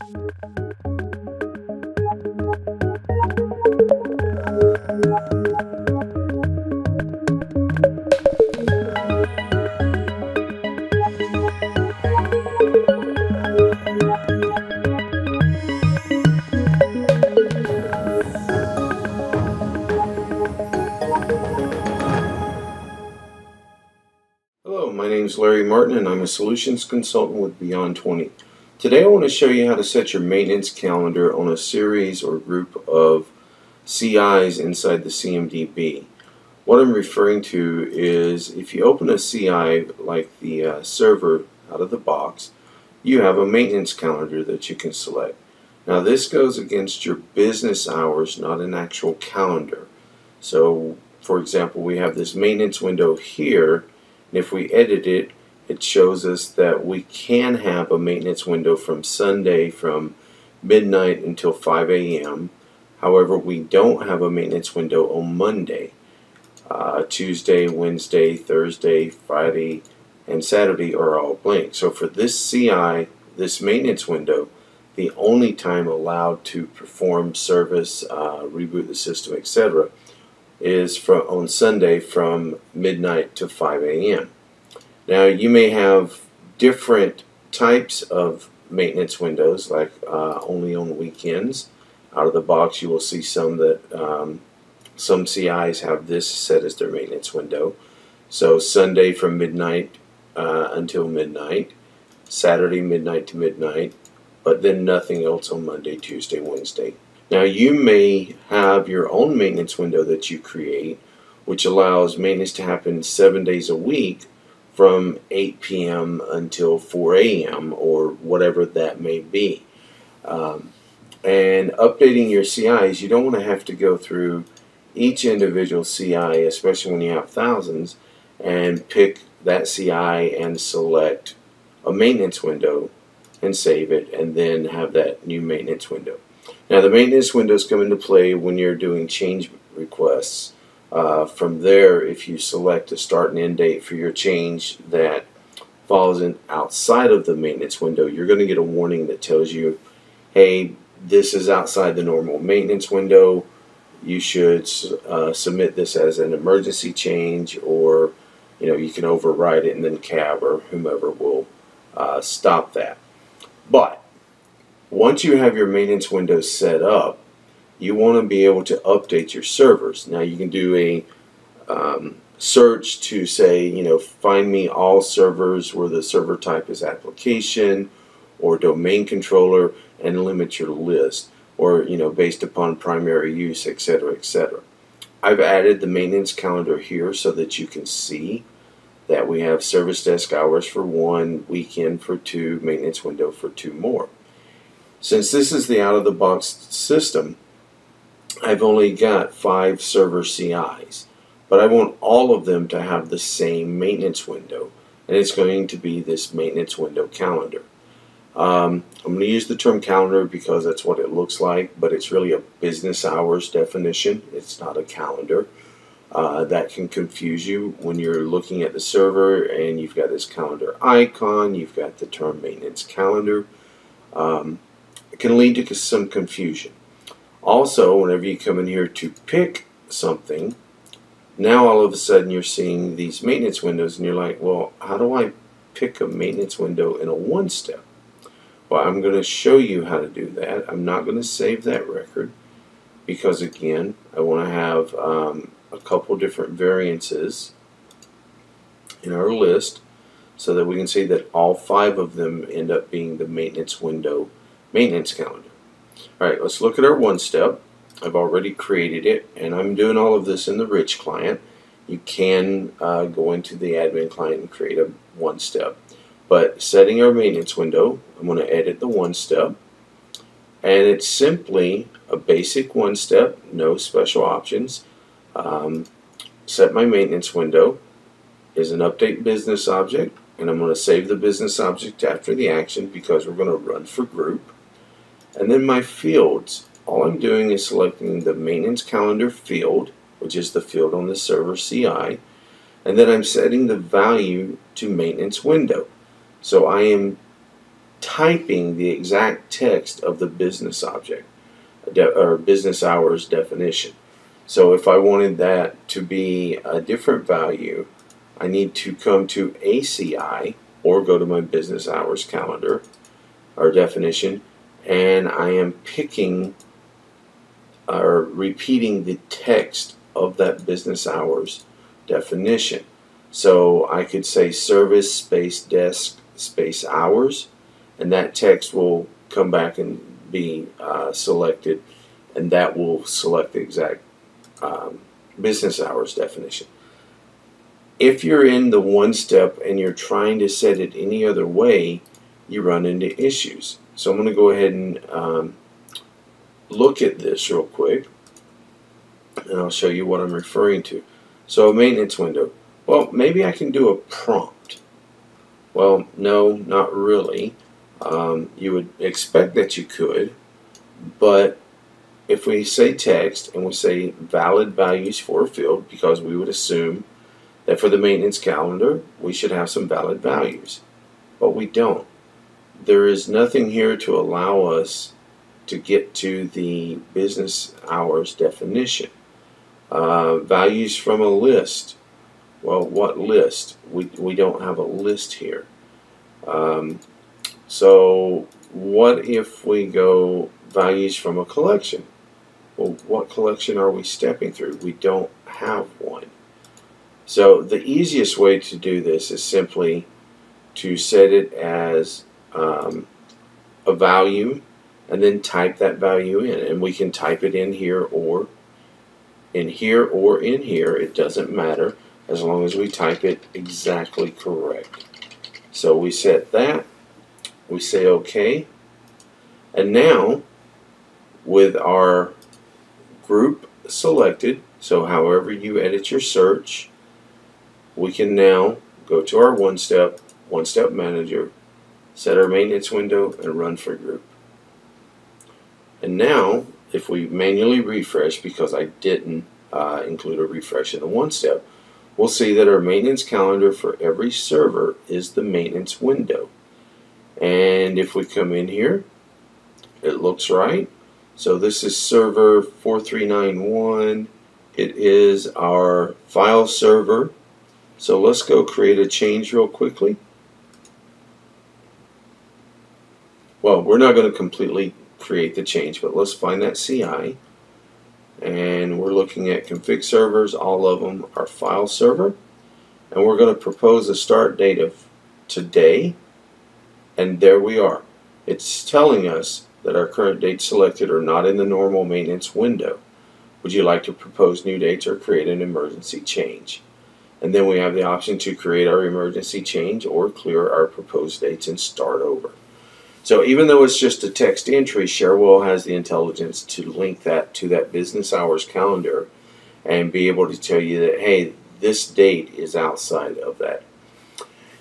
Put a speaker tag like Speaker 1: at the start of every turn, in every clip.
Speaker 1: Hello, my name is Larry Martin and I'm a solutions consultant with Beyond 20. Today I want to show you how to set your maintenance calendar on a series or group of CIs inside the CMDB. What I'm referring to is if you open a CI like the uh, server out of the box, you have a maintenance calendar that you can select. Now this goes against your business hours, not an actual calendar. So for example, we have this maintenance window here and if we edit it, it shows us that we can have a maintenance window from Sunday from midnight until 5 a.m. However, we don't have a maintenance window on Monday. Uh, Tuesday, Wednesday, Thursday, Friday, and Saturday are all blank. So for this CI, this maintenance window, the only time allowed to perform service, uh, reboot the system, etc., is from on Sunday from midnight to 5 a.m. Now you may have different types of maintenance windows, like uh, only on weekends. Out of the box, you will see some that um, some CIs have this set as their maintenance window. So Sunday from midnight uh, until midnight, Saturday midnight to midnight, but then nothing else on Monday, Tuesday, Wednesday. Now you may have your own maintenance window that you create which allows maintenance to happen seven days a week from 8 p.m. until 4 a.m. or whatever that may be. Um, and updating your CIs, you don't want to have to go through each individual CI, especially when you have thousands, and pick that CI and select a maintenance window and save it and then have that new maintenance window. Now the maintenance windows come into play when you're doing change requests. Uh, from there, if you select a start and end date for your change that falls in outside of the maintenance window, you're going to get a warning that tells you, hey, this is outside the normal maintenance window. You should uh, submit this as an emergency change or you know you can override it and then cab or whomever will uh, stop that. But once you have your maintenance window set up, you want to be able to update your servers. Now you can do a um, search to say, you know, find me all servers where the server type is application or domain controller and limit your list or, you know, based upon primary use, etc., etc. I've added the maintenance calendar here so that you can see that we have service desk hours for one, weekend for two, maintenance window for two more. Since this is the out-of-the-box system, I've only got five server CIs, but I want all of them to have the same maintenance window, and it's going to be this maintenance window calendar. Um, I'm going to use the term calendar because that's what it looks like, but it's really a business hours definition. It's not a calendar. Uh, that can confuse you when you're looking at the server and you've got this calendar icon, you've got the term maintenance calendar. Um, it can lead to some confusion. Also, whenever you come in here to pick something, now all of a sudden you're seeing these maintenance windows and you're like, well, how do I pick a maintenance window in a one-step? Well, I'm going to show you how to do that. I'm not going to save that record because, again, I want to have um, a couple different variances in our list so that we can see that all five of them end up being the maintenance window maintenance calendar. Alright, let's look at our one step. I've already created it and I'm doing all of this in the rich client. You can uh, go into the admin client and create a one step. But setting our maintenance window, I'm going to edit the one step. And it's simply a basic one step, no special options. Um, set my maintenance window is an update business object and I'm going to save the business object after the action because we're going to run for group. And then my fields, all I'm doing is selecting the maintenance calendar field, which is the field on the server CI, and then I'm setting the value to maintenance window. So I am typing the exact text of the business object or business hours definition. So if I wanted that to be a different value, I need to come to ACI or go to my business hours calendar or definition and I am picking or repeating the text of that business hours definition. So I could say service space desk space hours and that text will come back and be uh, selected and that will select the exact um, business hours definition. If you're in the one step and you're trying to set it any other way, you run into issues. So I'm going to go ahead and um, look at this real quick and I'll show you what I'm referring to. So a maintenance window. Well, maybe I can do a prompt. Well, no, not really. Um, you would expect that you could, but if we say text and we say valid values for a field, because we would assume that for the maintenance calendar, we should have some valid values, but we don't. There is nothing here to allow us to get to the business hours definition. Uh, values from a list. Well, what list? We, we don't have a list here. Um, so what if we go values from a collection? Well, what collection are we stepping through? We don't have one. So the easiest way to do this is simply to set it as um, a value and then type that value in. And we can type it in here or in here or in here. It doesn't matter as long as we type it exactly correct. So we set that we say OK. And now, with our group selected, so however you edit your search, we can now go to our one-step, one-step manager, set our maintenance window, and run for group. And now, if we manually refresh, because I didn't uh, include a refresh in the one-step, we'll see that our maintenance calendar for every server is the maintenance window. And if we come in here, it looks right. So this is server 4391. It is our file server. So let's go create a change real quickly. Well, we're not going to completely create the change, but let's find that CI. And we're looking at config servers. All of them are file server. And we're going to propose a start date of today and there we are. It's telling us that our current dates selected are not in the normal maintenance window. Would you like to propose new dates or create an emergency change? And then we have the option to create our emergency change or clear our proposed dates and start over. So even though it's just a text entry, Cherwell has the intelligence to link that to that business hours calendar and be able to tell you that, hey, this date is outside of that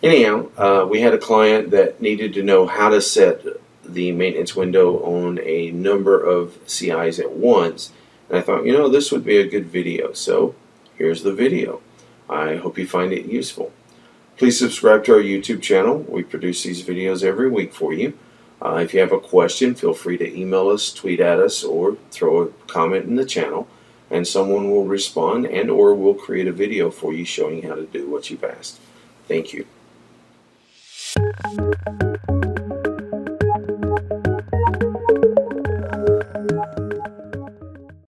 Speaker 1: Anyhow, uh, we had a client that needed to know how to set the maintenance window on a number of CIs at once. And I thought, you know, this would be a good video. So here's the video. I hope you find it useful. Please subscribe to our YouTube channel. We produce these videos every week for you. Uh, if you have a question, feel free to email us, tweet at us, or throw a comment in the channel, and someone will respond and or will create a video for you showing how to do what you've asked. Thank you.
Speaker 2: Thank you.